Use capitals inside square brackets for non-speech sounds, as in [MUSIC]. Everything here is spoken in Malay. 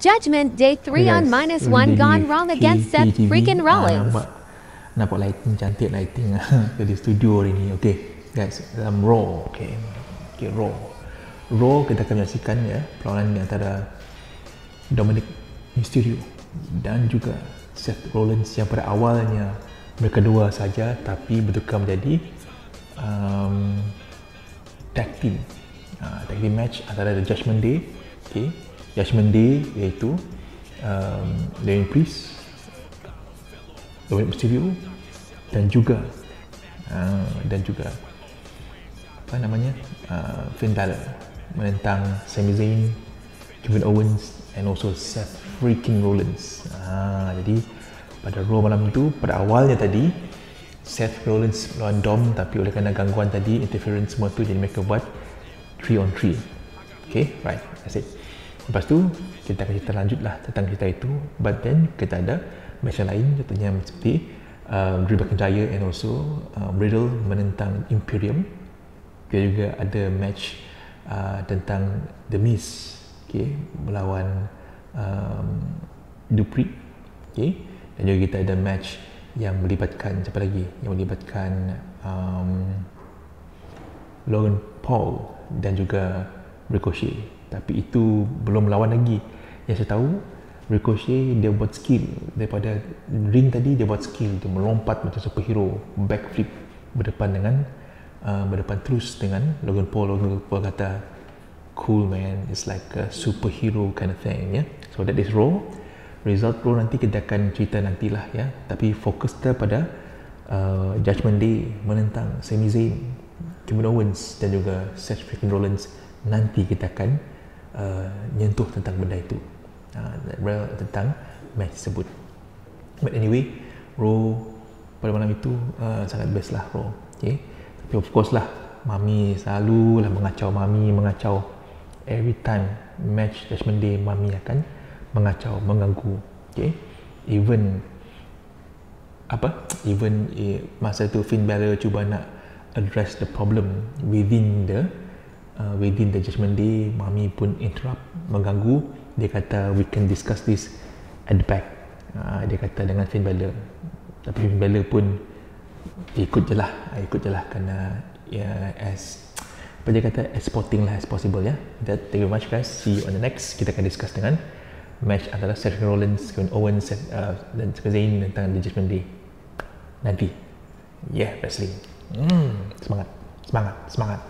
Judgment Day 3 on guys, minus boleh 1 jadi gone wrong against Seth freaking Rollins. nampak, nampak lighting cantik lighting [LAUGHS] dari studio hari ni. Okay, guys, dalam Raw. Okay, okay Raw. Raw kita akan menyaksikan ya perlawanan di antara Dominic Mysterio dan juga Seth Rollins yang pada awalnya mereka dua saja tapi bertukar menjadi um, tag team uh, tag team match antara The Judgment Day okay. Judgment Day iaitu um, Damien Priest Dominic Mysterio dan juga uh, dan juga apa namanya uh, Finn Balor menentang Sami Zayn Kevin Owens and also Seth freaking Rollins. Uh, jadi pada Raw malam itu pada awalnya tadi Seth Rollins lawan Dom tapi oleh kerana gangguan tadi interference semua tu jadi mereka buat 3 on 3 okay right that's it lepas tu kita akan cerita lanjut lah tentang cerita itu. But then kita ada yang lain contohnya seperti uh, Drew McIntyre and also uh, Riddle menentang Imperium. Kita juga ada match uh, tentang The Miz okay, melawan um, Dupree okay. dan juga kita ada match yang melibatkan siapa lagi? Yang melibatkan um, Logan Paul dan juga Ricochet tapi itu belum lawan lagi. Yang saya tahu Ricochet dia buat skill. Daripada ring tadi dia buat skill dia melompat macam superhero. Backflip berdepan dengan uh, berdepan terus dengan Logan Paul. Logan Paul kata cool man. It's like a superhero kind of thing ya. Yeah? so that is raw. Result raw nanti kita akan cerita nantilah ya. Tapi fokus kita pada uh, Judgment Day menentang Sami Zayn Kevin Owens dan juga Seth Rollins. Nanti kita akan uh, nyentuh tentang benda itu uh, tentang match tersebut but anyway raw pada malam itu uh, sangat best lah raw okay? tapi of course lah Mami selalu lah mengacau Mami mengacau every time match Judgment Day Mami akan mengacau mengganggu okay? even apa even eh, masa tu Finn Balor cuba nak address the problem within the uh, within the Judgment Day Mami pun interrupt mengganggu. Dia kata we can discuss this at the back. Uh, dia kata dengan Finn Balor. Tapi Finn Balor pun ikut je lah ikut je lah kerana ya as apa dia kata as sporting lah as possible ya. That thank you very much guys. See you on the next. Kita akan discuss dengan match antara Seth Rollins Kevin Owens uh, dan Zayn tentang The Judgment Day. Nanti. Yeah wrestling hmm, semangat. Semangat. Semangat